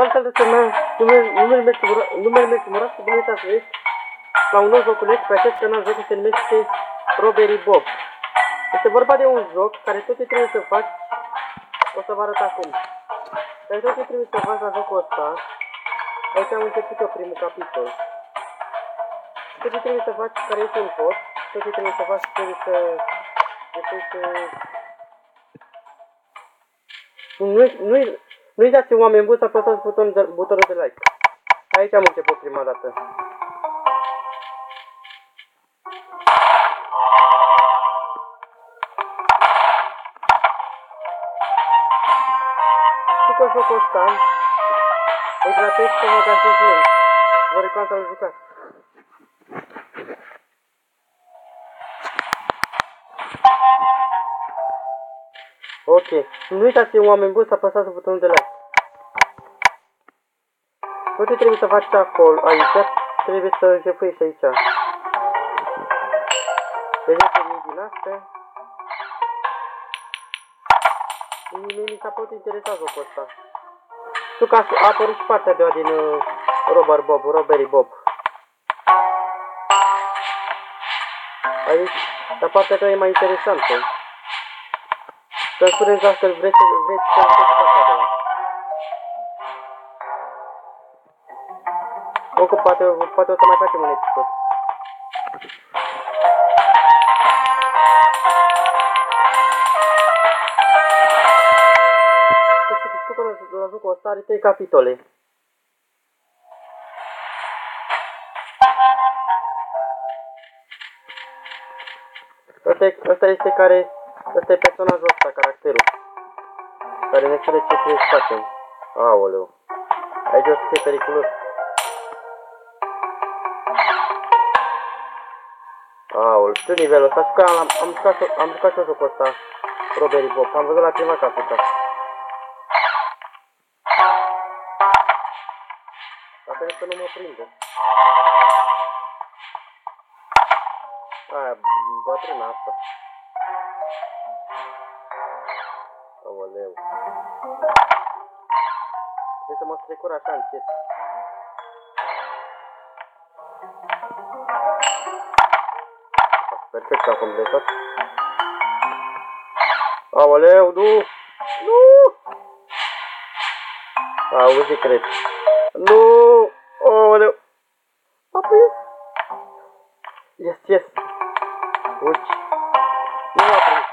Salutare să mea, numele meu numele meu Murat și bine ați venit la un nou joculeț pe acest canal, jocul se numește Robbery Bob. Este vorba de un joc care tot ce trebuie să faci, o să vă arăt acum. Care tot ce trebuie să faci la jocul ăsta, aici am început eu primul capitol. Tot ce trebuie să faci, care este un hot, tot ce trebuie să faci, trebuie să găsești... Nu, nu, nu uitați, oameni buni, să apăsați butonul de, butonul de like. Aici am început prima dată. Și cu jocul ăsta, e gratuit pe magazin client. Vă recomand să-l jucați. Ok. Nu uitați, oameni buni, să apăsați butonul de like. Tot ce trebuie să faci acolo, aici, trebuie să jefuiești aici. Vedeți mii din astea. Mie mi s-a putut interesa jocul ăsta. Știu că a apărut și partea de din uh, Robert Bob, Robert Bob. Aici, dar partea ta e mai interesantă. Să spuneți dacă vreți, vreți să vedeți partea a doua. Încă poate, poate o să mai facem un episod. Știu că la jocul ăsta are 3 capitole. Ăsta, este care Ăsta e personajul ăsta, caracterul. Care ne spune ce trebuie să facem. Aoleu. Aici o să fie periculos. Aoleu, știu nivelul ăsta. Știu că am, am, jucat, am jucat și jocul ăsta. Robert Bob. Am văzut la prima că a jucat. Dacă nu să nu mă prinde. Aia, bătrâna asta. Aoleu. Trebuie să mă strecur așa încet. Perfect am completat. Aoleu, nu! Nu! Auzi, cred. Nu! Aoleu! Apoi! Yes, yes! Uci! Nu m-a prins!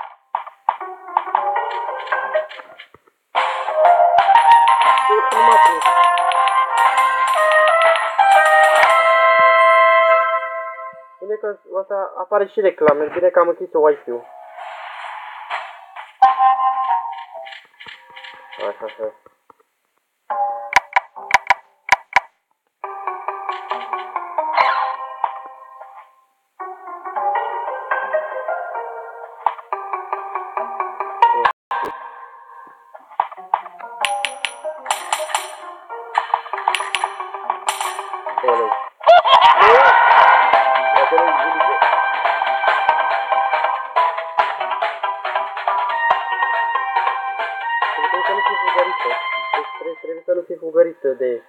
Nu m-a prins! Că o să apare și reclame, bine că am închis Wi-Fi-ul. Așa, așa. Fii fugărită de...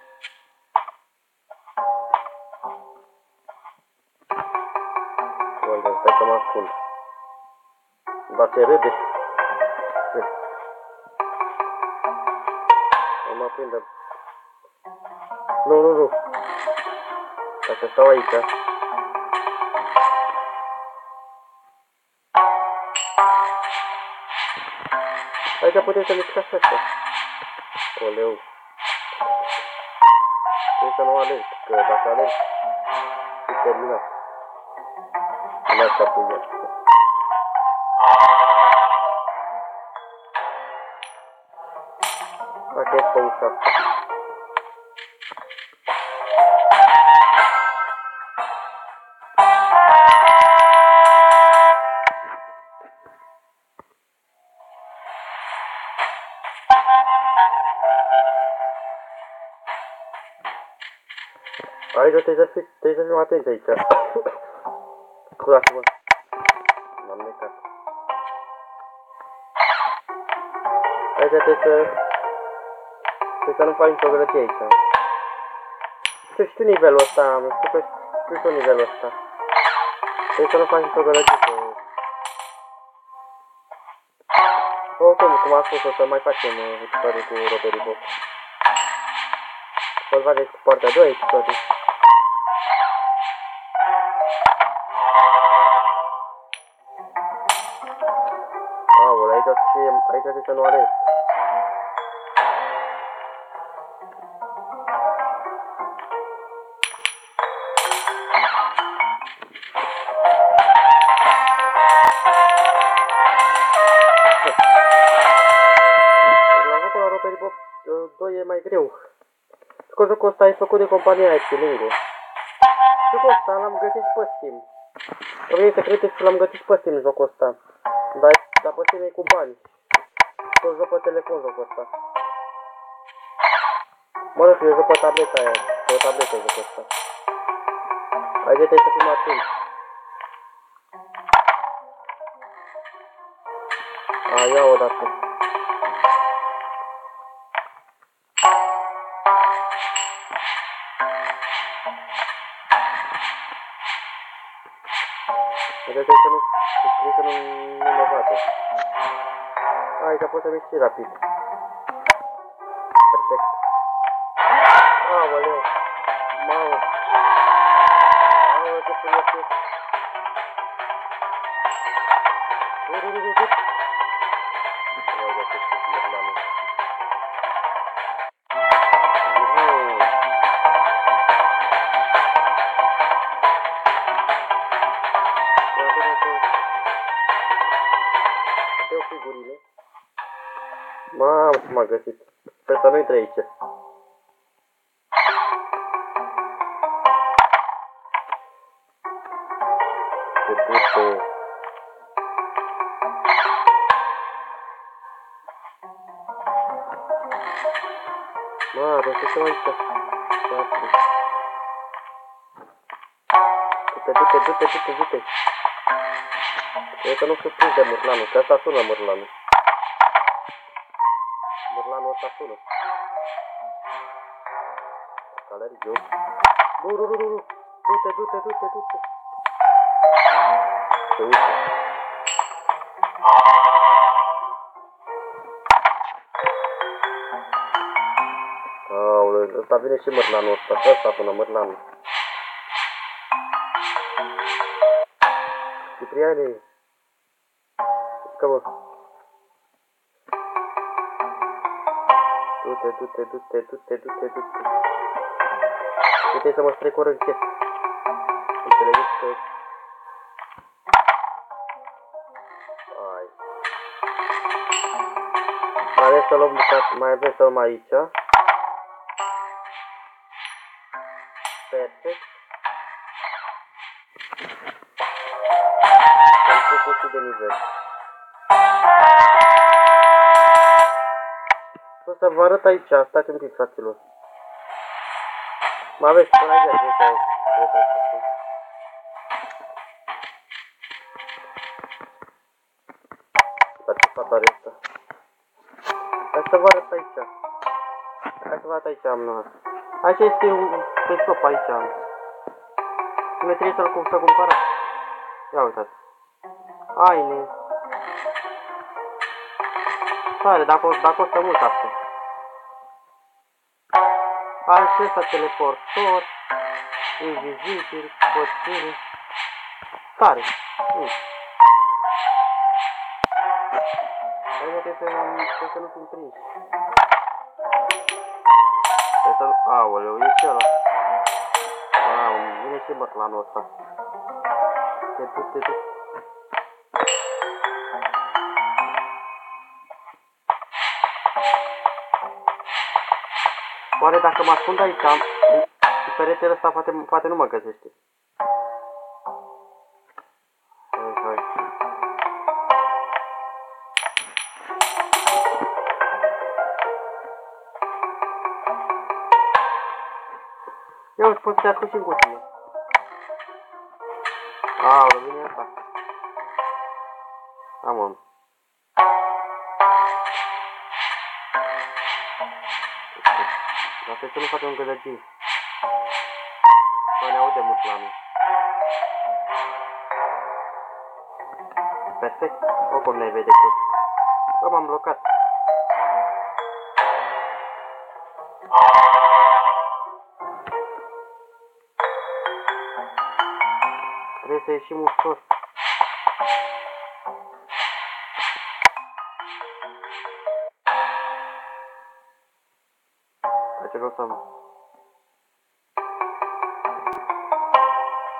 Unde, stai să mă ascund. Dar ce râde. Nu mă prindă. Nu, nu, nu. Dacă stau aici. Aici putem să mișcați așa. Oleu. Trebuie să nu alerg, că dacă alerg, e terminat. Nu asta cu ea. Dacă e pe ușa asta. Aici trebuie să fii, trebuie să fim atenți aici. Scuzați-mă. M-am necat. Aici trebuie să, să Trebuie să nu faci nicio gălăgie aici. Știu, știu nivelul ăsta, știu că știu și nivelul ăsta. Trebuie să nu faci nicio gălăgie. Că... Oricum, cum am spus, o să mai facem uh, episodul cu Robert Bob. Să-l faceți cu partea 2 episodul. Aoleu, aici o să fie, aici trebuie să nu arăt. La jocul la Robert Bob 2 e mai greu. Că jocul ăsta e făcut de compania Epilingo. Jocul ăsta l-am găsit și pe Steam. Nu vine să credeți că l-am găsit și pe Steam jocul ăsta. Dar, dar pe Steam e cu bani. Tot joc pe telefon jocul ăsta. Mă rog, eu joc pe tableta aia. Pe o tabletă jocul ăsta. Hai de trebuie să fim atenți. A, ia o dată. Vedeți să nu, trebuie să nu, nu mă vadă. Aici pot să merg și rapid. Perfect. Aoleu. Mamă. Aoleu, ce frumos e. Mamă, ce m-a găsit. Sper să nu intre aici. Ce dute. Mă, dar ce se aici? Frate. Du-te, du-te, du-te, du-te, du-te. Cred că nu sunt prins de murlanul, că asta sună murlanul. Murlanul ăsta sună. Alergiu. Nu, nu, nu, nu, nu. Du-te, du-te, du-te, du-te. Se uite. Aoleu, ăsta vine și mărlanul ăsta. Ăsta sună mărlanul. Cipriane. Că mă. Du-te, du-te, du-te, du-te, du-te, du-te. Uite să mă strecor încet. Înțelegeți că... Ai. Mai avem să luăm, mai avem să luăm aici. Să vă arăt aici, stați un pic, fraților. Mă aveți până aici, trebuie să trebuie să spun. Participatoare asta. Hai să vă arăt aici. Hai să vă arăt aici, am Aici este un telescop aici. Nu trebuie să-l cum să cumpărați. Ia uitați. Haine. Tare, dacă, dacă costă mult asta. Are și ăsta teleportor. Invizibil, puțin. Tare. Mm. Hai mă, trebuie să, să nu fim prins. Trebuie să... Aoleu, e și ăla. Wow, vine și mărlanul ăsta. Te duc, te duc. Oare dacă mă ascund aici, în peretele ăsta poate, poate nu mă găsește. Hai, hai. Ia uite, poți să te ascunzi în cutie. Aoleu, vine asta. Da, mă. Asta să nu facem gălăgii. Mai ne aude mult planul. Perfect. Oricum ne vede cu... Bă, m-am blocat. Trebuie să ieșim ușor. Ce căutăm?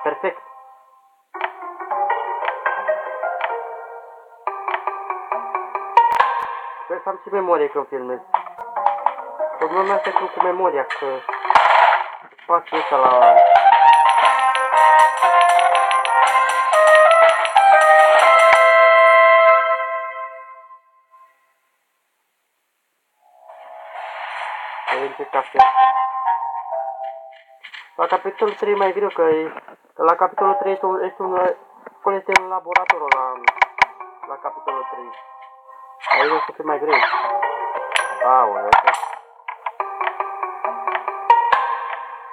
Perfect. Sper să am și memorie când filmez. Problema asta cu, cu memoria, că spațiul ăsta la... capitolul 3 e mai greu, că, e, că la capitolul 3 este un, este un, acolo este un laborator la, la capitolul 3. Aici o să fie mai greu. Aoleu, asta...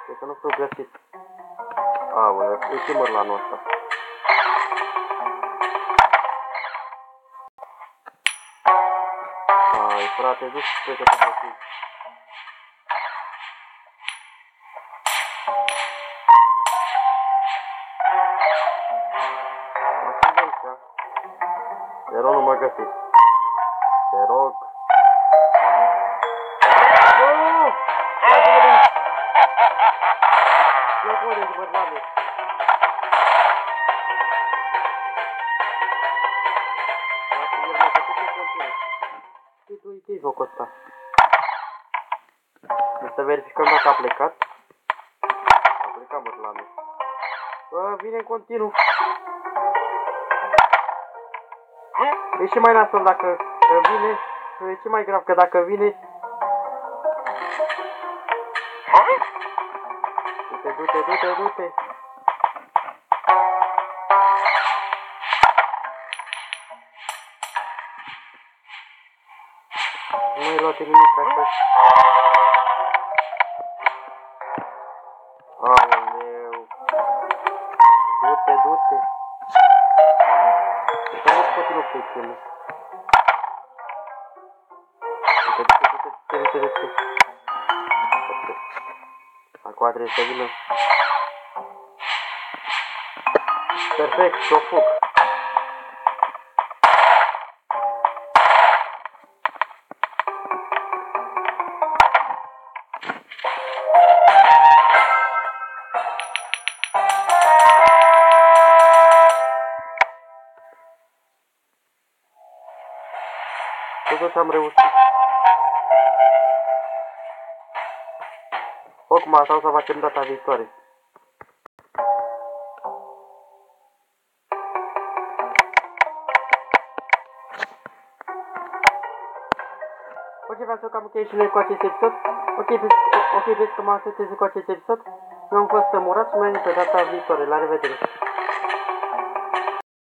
Cred că nu fiu găsit. Aoleu, e timăr la anul ăsta. Ai, frate, du cred că te găsit. Te rog, nu mă găsiți. Te rog. Nu! Ia-ți-mă de aici! Ia-ți-mă de aici, bărnane! Lasă-mă, mă, că tu ce continui. Ce tu uite jocul ăsta? Să verificăm dacă a plecat. A plecat bărnane. Bă, vine în continuu. E și mai nasol dacă uh, vine, e și mai grav că dacă vine... Du-te, du-te, du-te, du-te! Nu ai luat nimic așa. Aoleu! Du-te. Acum trebuie să vină. Perfect, și o fug. Totuși am reușit. Oricum asta o să facem data viitoare. Ok, vreau să cam închei și noi cu acest episod. Ok, vezi, ok, vezi că mă asociez cu acest episod. Eu am fost Murat și mai pe data viitoare. La revedere!